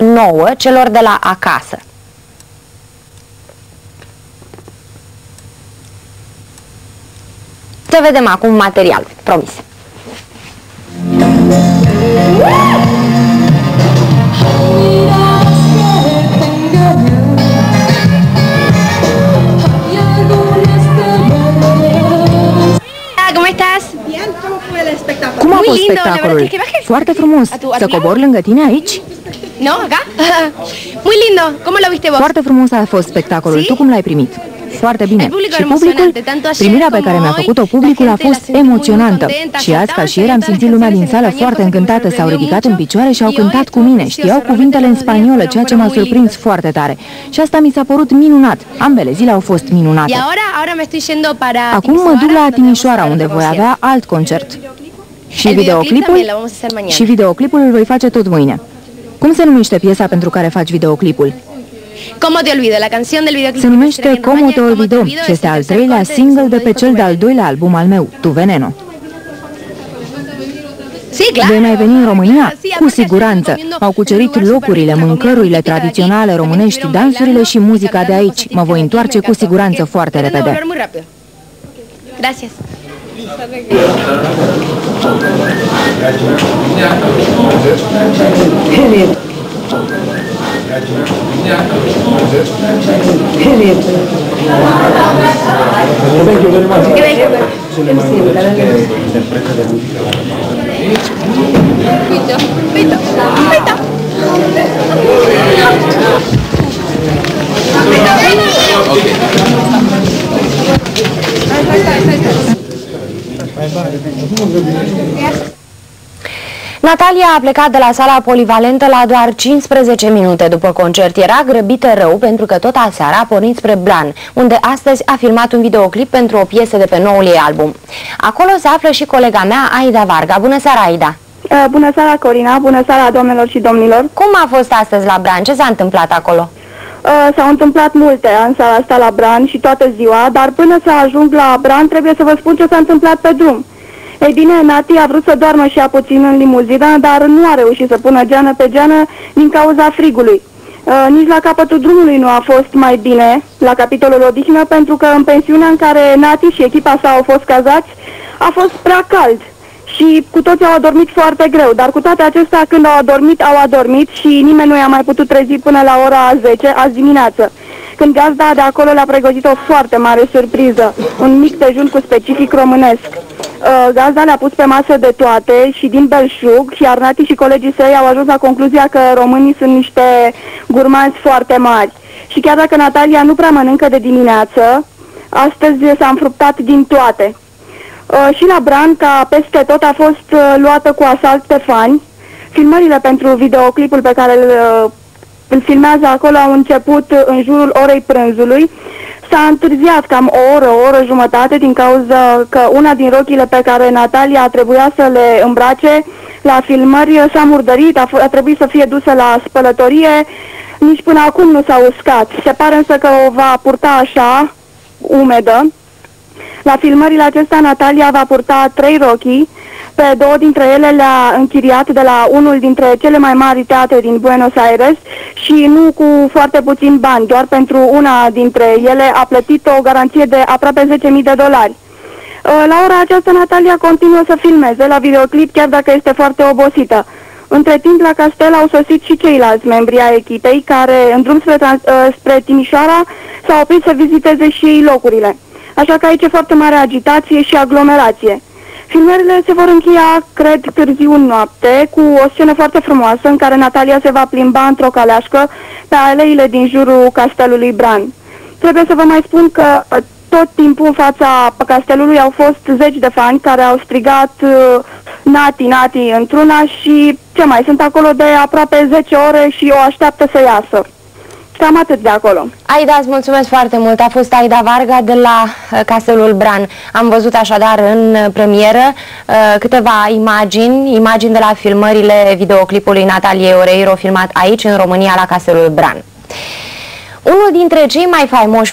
nouă celor de la acasă. Să vedem acum material, promis. ¿Cómo estás? Cum a Muy fost lindo, la spectacolul? verdad es que bajes. Foarte frumos. A tu- a Să tu lado? cobor lângă tine aici? ¿No? ¿Acá? Muy lindo. ¿Cómo lo viste vos? Foarte frumos a fost spectacolul. Si? Tu cum l-ai primit? Foarte bine. El público Și publicul, emoționante, tanto ayer primirea pe como care mi-a hoy, făcut-o la publicul a gente la fost sentí muy emoționantă. contenta, Și azi, ca și ieri, am cantaban simțit lumea din canciones sală en español, foarte cosa que me încântată, s-au sorprendió ridicat în mucho. picioare și au Y hoy cântat cu estuvo mine. precioso, Știau realmente cuvintele în los días spaniolă, fueron- ceea ce m-a fueron muy surprins lindos. foarte tare. Și asta mi s-a părut minunat. Ambele zile au fost Y minunate. ahora, ahora me estoy yendo para Acum mă duc la donde Timișoara, vamos a unde hacer voi otro avea alt concert. Și El videoclip videoclipul, también lo vamos a hacer mañana. și videoclipul îl voi face tot mâine. Cum se numește piesa pentru care faci videoclipul? ¿Cómo te olvido? La canción del videoclip. Se que numește será en Como España, te olvidó olvido și es este el al tercer treilea corte del single de segundo pe disco cel que de-al viene. doilea album al meu, Tu Veneno. Sí, claro. Vei mai veni în România? Sí, Cu aparte siguranță. estoy comiendo Au en un cucerit lugar locurile, super rico, la mâncărurile comida típica de aquí, tradiționale también românești, estuvieron dansurile și bailando, muzica de cantando aici. cosas Mă voi típicas de aquí, întoarce me cu encantó. siguranță Porque foarte pretendo repede. volver muy rápido. Gracias. Pito, pito, Natalia a plecat de la sala polivalentă la doar 15 minute după concert. Era grăbită rău pentru că tot aseară a pornit spre Bran, unde astăzi a filmat un videoclip pentru o piesă de pe noul ei album. Acolo se află și colega mea, Aida Varga. Bună seara, Aida! Uh, Bună seara, Corina! Bună seara, doamnelor și domnilor! Cum a fost astăzi la Bran? Ce s-a întâmplat acolo? Uh, S-au întâmplat multe în seara asta la Bran și toată ziua, dar până să ajung la Bran trebuie să vă spun ce s-a întâmplat pe drum. Ei bine, Nati a vrut să doarmă și ea puțin în limuzină, dar nu a reușit să pună geană pe geană din cauza frigului. Uh, nici la capătul drumului nu a fost mai bine la capitolul odihnă, pentru că în pensiunea în care Nati și echipa sa au fost cazați, a fost prea cald și cu toții au adormit foarte greu, dar cu toate acestea, când au adormit, au adormit și nimeni nu i-a mai putut trezi până la ora 10 azi dimineață. Când gazda de acolo le-a pregătit o foarte mare surpriză, un mic dejun cu specific românesc. Uh, gazda le-a pus pe masă de toate și din belșug, iar Nati și colegii săi au ajuns la concluzia că românii sunt niște gurmanzi foarte mari. Și chiar dacă Natalia nu prea mănâncă de dimineață, astăzi s-a înfruptat din toate. Uh, și la Bran, ca peste tot, a fost uh, luată cu asalt pe fani. Filmările pentru videoclipul pe care îl, uh, îl filmează acolo au început uh, în jurul orei prânzului. S-a întârziat cam o oră, o oră jumătate din cauza că una din rochile pe care Natalia trebuia să le îmbrace la filmări uh, s-a murdărit, a, f- a trebuit să fie dusă la spălătorie, nici până acum nu s-a uscat. Se pare însă că o va purta așa, umedă, la filmările acestea, Natalia va purta trei rochii. Pe două dintre ele le-a închiriat de la unul dintre cele mai mari teatre din Buenos Aires și nu cu foarte puțin bani. Doar pentru una dintre ele a plătit o garanție de aproape 10.000 de dolari. Uh, La ora aceasta, Natalia continuă să filmeze la videoclip, chiar dacă este foarte obosită. Între timp, la castel au sosit și ceilalți membri ai echipei, care, în drum spre, trans- uh, spre Timișoara, s-au oprit să viziteze și ei locurile. Așa că aici e foarte mare agitație și aglomerație. Filmările se vor încheia, cred, târziu în noapte, cu o scenă foarte frumoasă în care Natalia se va plimba într-o caleașcă pe aleile din jurul castelului Bran. Trebuie să vă mai spun că uh, tot timpul în fața castelului au fost zeci de fani care au strigat uh, Nati, Nati într-una și ce mai, sunt acolo de aproape 10 ore și o așteaptă să iasă. Cam atât de acolo. Aida, îți mulțumesc foarte mult. A fost Aida Varga de la uh, Castelul Bran. Am văzut așadar în uh, premieră uh, câteva imagini, imagini de la filmările videoclipului Natalie Oreiro filmat aici în România la Castelul Bran. Unul dintre cei mai faimoși